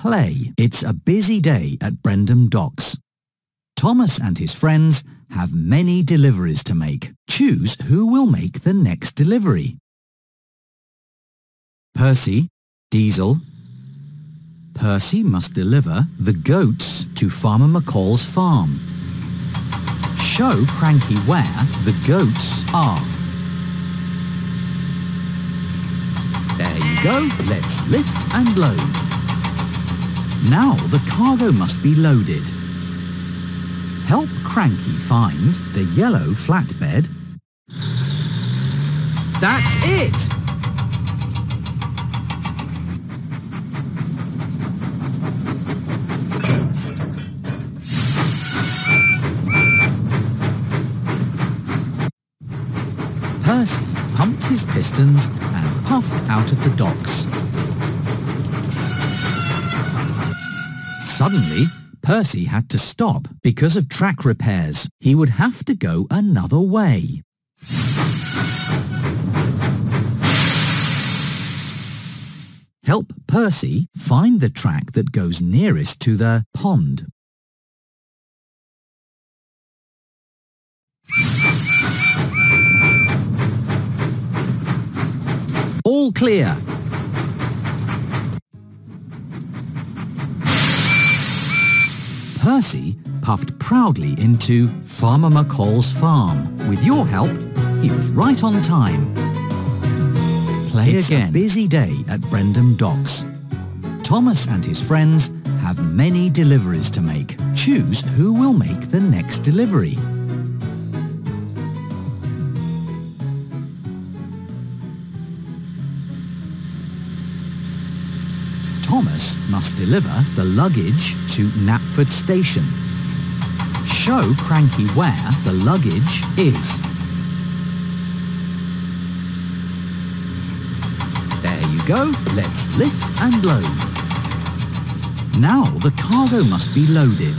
play. It's a busy day at Brendam Docks. Thomas and his friends have many deliveries to make. Choose who will make the next delivery. Percy, Diesel. Percy must deliver the goats to Farmer McColl's farm. Show Cranky where the goats are. There you go. Let's lift and load. Now the cargo must be loaded. Help Cranky find the yellow flatbed. That's it! Percy pumped his pistons and puffed out of the docks. Suddenly, Percy had to stop because of track repairs. He would have to go another way. Help Percy find the track that goes nearest to the pond. All clear. Percy puffed proudly into Farmer McColl's farm. With your help, he was right on time. Play it's again. a busy day at Brendam Docks. Thomas and his friends have many deliveries to make. Choose who will make the next delivery. Thomas must deliver the luggage to Knapford Station. Show Cranky where the luggage is. There you go. Let's lift and load. Now the cargo must be loaded.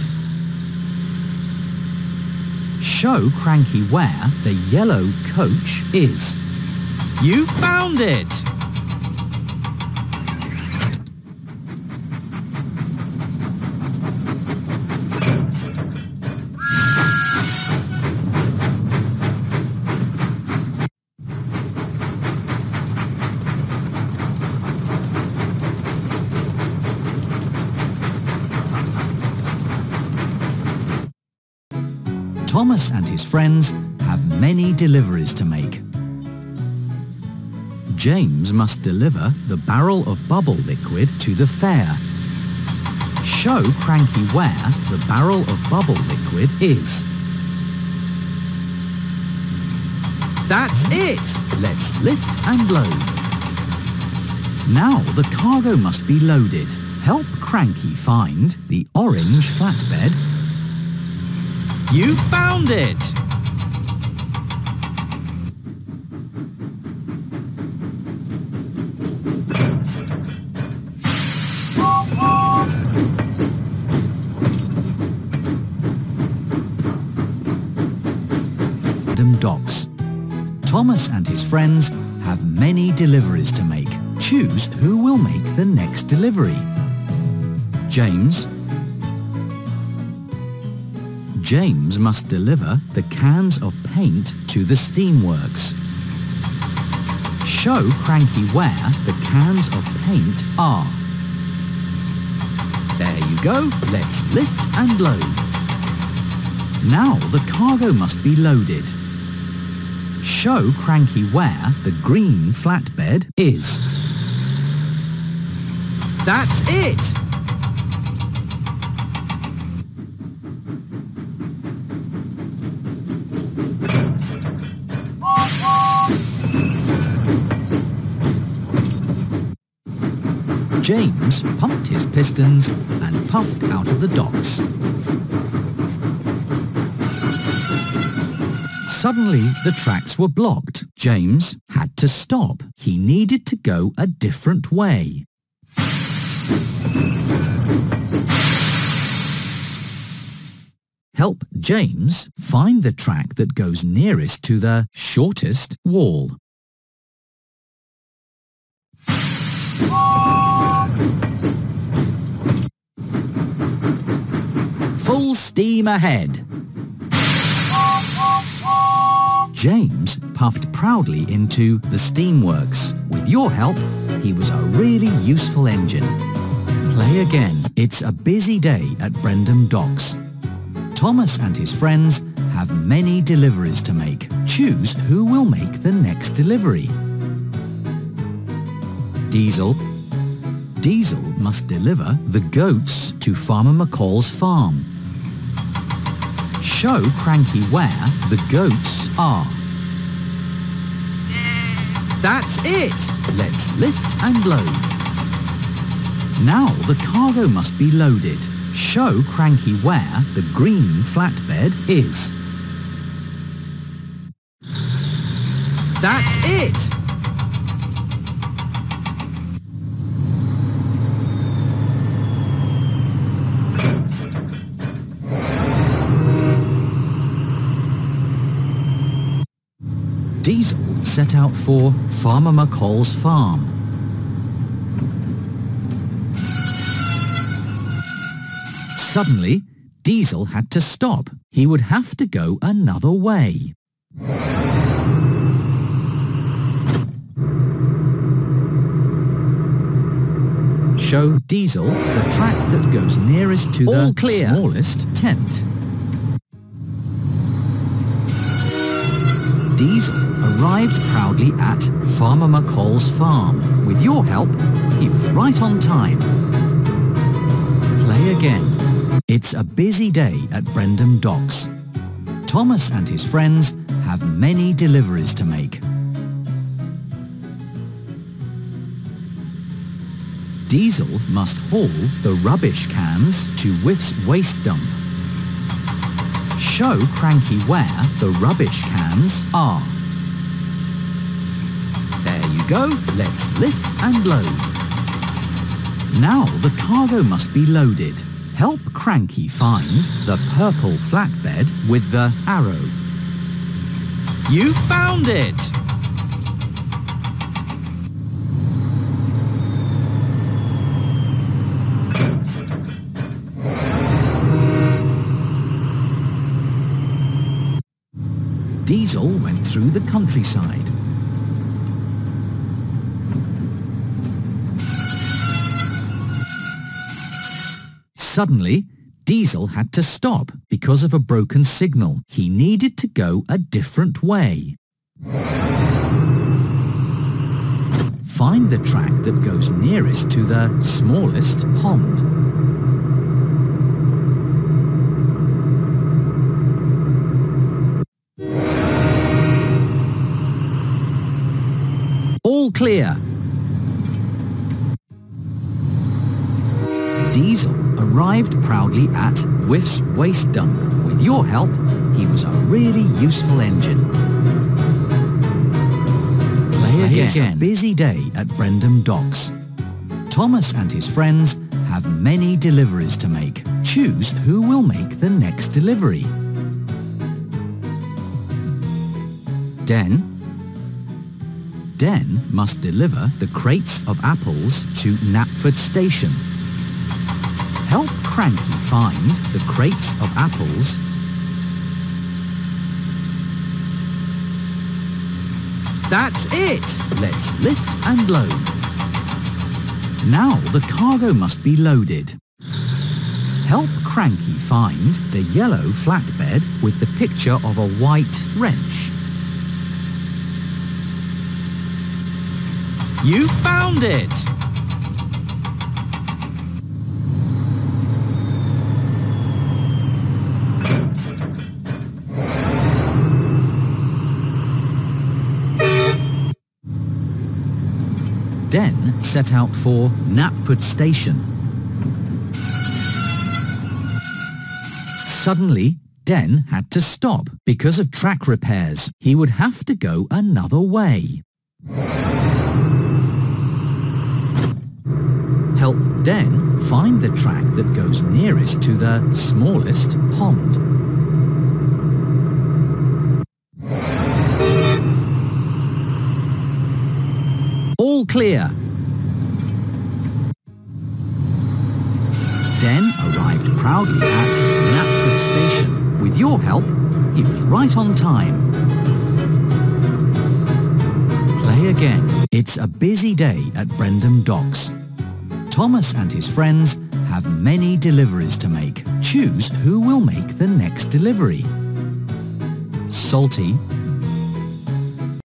Show Cranky where the yellow coach is. You found it! Thomas and his friends have many deliveries to make. James must deliver the barrel of bubble liquid to the fair. Show Cranky where the barrel of bubble liquid is. That's it! Let's lift and load. Now the cargo must be loaded. Help Cranky find the orange flatbed you found it! Docks. Thomas and his friends have many deliveries to make. Choose who will make the next delivery. James, James must deliver the cans of paint to the steamworks. Show Cranky where the cans of paint are. There you go, let's lift and load. Now the cargo must be loaded. Show Cranky where the green flatbed is. That's it! James pumped his pistons and puffed out of the docks. Suddenly, the tracks were blocked. James had to stop. He needed to go a different way. Help James find the track that goes nearest to the shortest wall. Steam ahead. James puffed proudly into the steamworks. With your help, he was a really useful engine. Play again. It's a busy day at Brendam Docks. Thomas and his friends have many deliveries to make. Choose who will make the next delivery. Diesel. Diesel must deliver the goats to Farmer McColl's farm. Show Cranky where the goats are. That's it! Let's lift and load. Now the cargo must be loaded. Show Cranky where the green flatbed is. That's it! Diesel set out for Farmer McColl's farm. Suddenly, Diesel had to stop. He would have to go another way. Show Diesel the track that goes nearest to All the clear. smallest tent. Diesel arrived proudly at Farmer McColl's farm. With your help, he was right on time. Play again. It's a busy day at Brendam Docks. Thomas and his friends have many deliveries to make. Diesel must haul the rubbish cans to Whiff's waste dump show Cranky where the rubbish cans are. There you go, let's lift and load. Now the cargo must be loaded. Help Cranky find the purple flatbed with the arrow. You found it! Diesel went through the countryside. Suddenly, Diesel had to stop because of a broken signal. He needed to go a different way. Find the track that goes nearest to the smallest pond. Clear. Diesel arrived proudly at Whiff's waste dump. With your help, he was a really useful engine. Play again. again. A busy day at Brendam Docks. Thomas and his friends have many deliveries to make. Choose who will make the next delivery. Den Den must deliver the crates of apples to Knapford Station. Help Cranky find the crates of apples That's it! Let's lift and load. Now the cargo must be loaded. Help Cranky find the yellow flatbed with the picture of a white wrench. You found it! Den set out for Knapford Station. Suddenly, Den had to stop because of track repairs. He would have to go another way. Help Den find the track that goes nearest to the smallest pond. All clear. Den arrived proudly at Nap Bradford Station. With your help, he was right on time. Play again. It's a busy day at Brendam Docks. Thomas and his friends have many deliveries to make. Choose who will make the next delivery. Salty